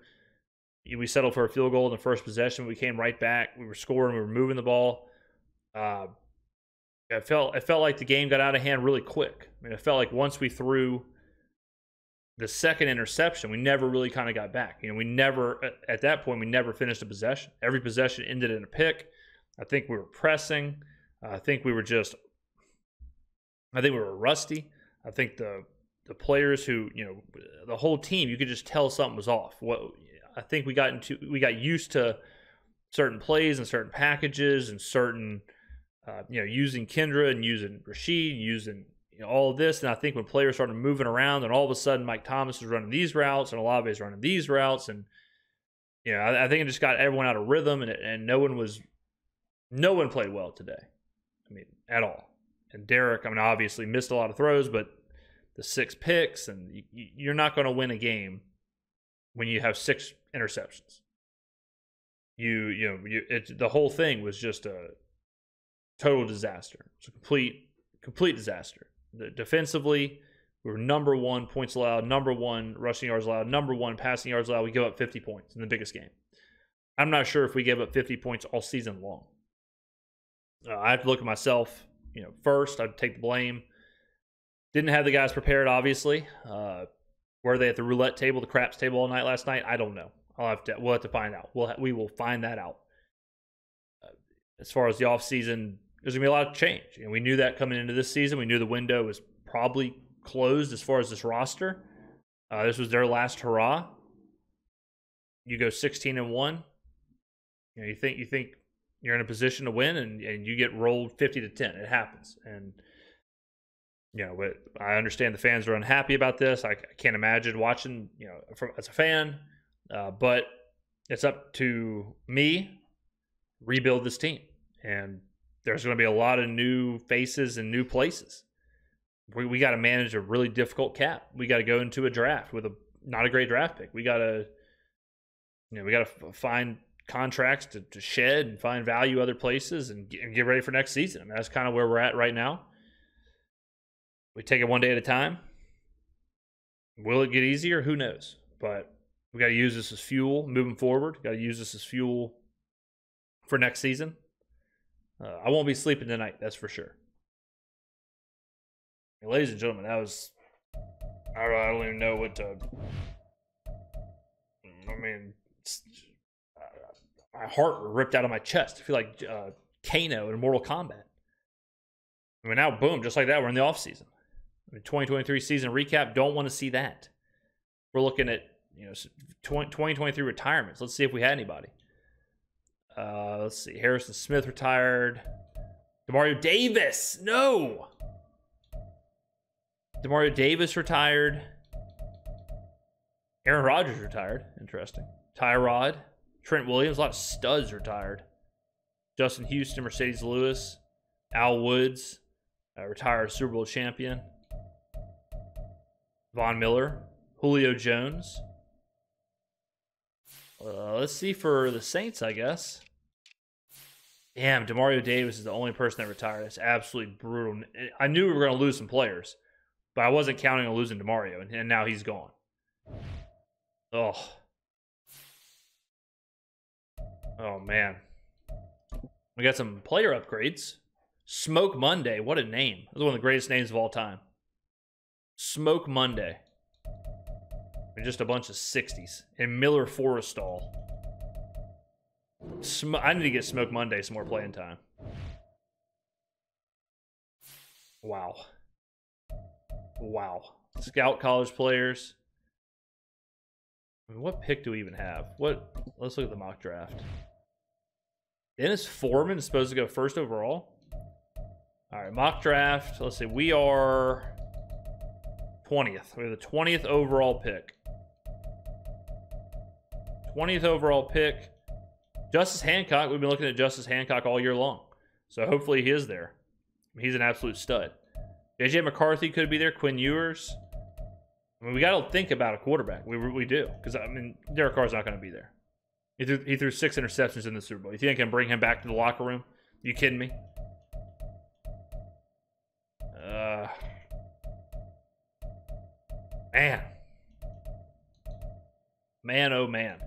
We settled for a field goal in the first possession. We came right back. We were scoring. We were moving the ball. Uh, it felt it felt like the game got out of hand really quick. I mean, it felt like once we threw the second interception, we never really kind of got back. You know, we never at that point we never finished a possession. Every possession ended in a pick. I think we were pressing. I think we were just. I think we were rusty. I think the the players who you know the whole team you could just tell something was off. What I think we got into we got used to certain plays and certain packages and certain uh, you know, using Kendre and using Rashid, using you know, all of this. And I think when players started moving around, and all of a sudden Mike Thomas is running these routes and Olave is running these routes, and you know, I, I, think it just got everyone out of rhythm, and and no one was, no one played well today. I mean, at all. And Derek, I mean, obviously missed a lot of throws, but the six picks, and you, you're not going to win a game when you have six interceptions. You you know you it, the whole thing was just a total disaster. It's a complete complete disaster. Defensively, we were number one points allowed, number one rushing yards allowed, number one passing yards allowed. We give up 50 points in the biggest game. I'm not sure if we gave up 50 points all season long. Uh, I have to look at myself. You know, first I'd take the blame. Didn't have the guys prepared, obviously. Uh, were they at the roulette table, the craps table all night last night? I don't know. I'll have to. We'll have to find out. We'll ha- we will find that out. Uh, as far as the offseason there's gonna be a lot of change. And we knew that coming into this season. We knew the window was probably closed as far as this roster. Uh, this was their last hurrah. You go 16 and one. You know, you think you think you're in a position to win, and and you get rolled 50 to 10. It happens, and you know, but I understand the fans are unhappy about this. I, I can't imagine watching, you know, from, as a fan. Uh, but it's up to me rebuild this team, and there's going to be a lot of new faces and new places. We, we got to manage a really difficult cap. We got to go into a draft with a not a great draft pick. We got to, you know, we got to find contracts to, to shed and find value other places and get, and get ready for next season. I mean, that's kind of where we're at right now. We take it one day at a time. Will it get easier? Who knows? But we got to use this as fuel moving forward. Got to use this as fuel for next season. Uh, I won't be sleeping tonight, that's for sure. Ladies and gentlemen, that was. I don't even know what to. I mean, my heart ripped out of my chest. I feel like uh, Kano in Mortal Kombat. I mean, now, boom, just like that, we're in the off season. I mean, 2023 season recap. Don't want to see that. We're looking at you know 2023 retirements. Let's see if we had anybody. Uh, let's see. Harrison Smith retired. Demario Davis. No. Demario Davis retired. Aaron Rodgers retired. Interesting. Tyrod. Trent Williams. A lot of studs retired. Justin Houston, Marcedes Lewis, Al Woods, uh, retired Super Bowl champion. Von Miller, Julio Jones. Uh, let's see for the Saints, I guess. Damn, Demario Davis is the only person that retired. It's absolutely brutal. I knew we were going to lose some players, but I wasn't counting on losing Demario, and, and now he's gone. Oh. Oh, man. We got some player upgrades. Smoke Monday. What a name. That's one of the greatest names of all time. Smoke Monday. And just a bunch of 60s. And Miller Forristall. Sm- I need to get Smoke Monday some more playing time. Wow. Wow. Scout college players. I mean, what pick do we even have? What? Let's look at the mock draft. Dennis Foreman is supposed to go first overall. All right, mock draft. Let's see. We are 20th. We have the 20th overall pick. 20th overall pick. Justice Hancock. We've been looking at Justice Hancock all year long. So hopefully he is there. He's an absolute stud. JJ McCarthy could be there. Quinn Ewers. I mean, we got to think about a quarterback. We, we do. Because, I mean, Derek Carr's not going to be there. He threw, he threw six interceptions in the Super Bowl. You think I can bring him back to the locker room? You kidding me? Man. Man, oh man.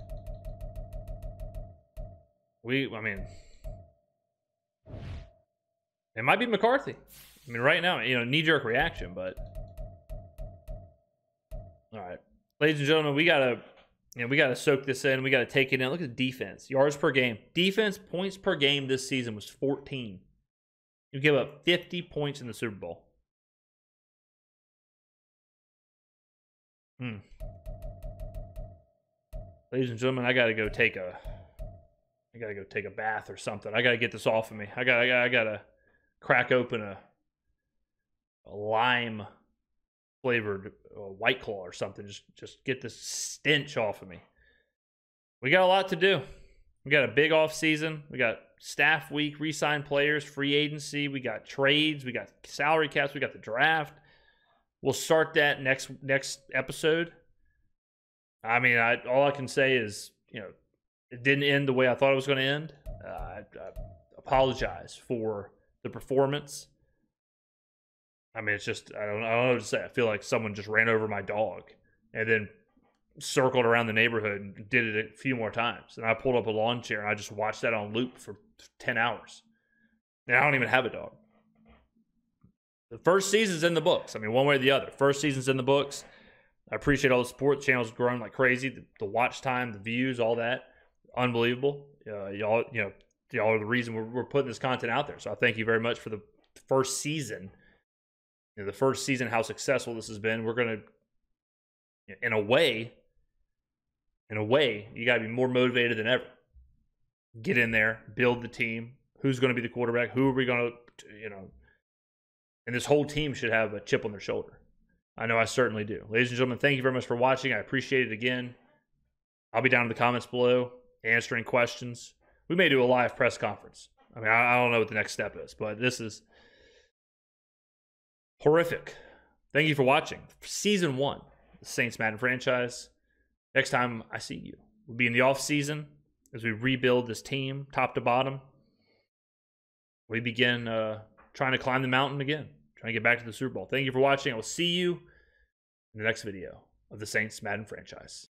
We, I mean, it might be McCarthy. I mean, right now, you know, knee jerk reaction, but all right, ladies and gentlemen, we gotta, you know, we gotta soak this in. We gotta take it in. Look at the defense, yards per game, defense points per game this season was 14. You give up 50 points in the Super Bowl. Hmm. Ladies and gentlemen, I gotta go take a I gotta go take a bath or something. I gotta get this off of me. I got I got I gotta crack open a, a lime flavored uh, white claw or something. Just just get this stench off of me. We got a lot to do. We got a big off season. We got staff week, re-sign players, free agency. We got trades. We got salary caps. We got the draft. We'll start that next next episode. I mean, I all I can say is you know it didn't end the way I thought it was going to end. Uh, I, I apologize for the performance. I mean, it's just I don't, I don't know what to say. I feel like someone just ran over my dog and then circled around the neighborhood and did it a few more times. And I pulled up a lawn chair and I just watched that on loop for ten hours. And I don't even have a dog. The first season's in the books. I mean, one way or the other. First season's in the books. I appreciate all the support. The channel's growing like crazy. The, the watch time, the views, all that unbelievable. Uh, y'all, you know, y'all are the reason we're, we're putting this content out there. So I thank you very much for the first season. You know, the first season, how successful this has been. We're gonna, in a way, in a way, you got to be more motivated than ever. Get in there, build the team. Who's to be the quarterback? Who are we to, you know? And this whole team should have a chip on their shoulder. I know I certainly do. Ladies and gentlemen, thank you very much for watching. I appreciate it again. I'll be down in the comments below answering questions. We may do a live press conference. I mean, I, don't know what the next step is, but this is horrific. Thank you for watching season one, the Saints Madden franchise. Next time I see you, we'll be in the off season as we rebuild this team top to bottom. We begin uh, trying to climb the mountain again, trying to get back to the Super Bowl. Thank you for watching. I will see you in the next video of the Saints Madden franchise.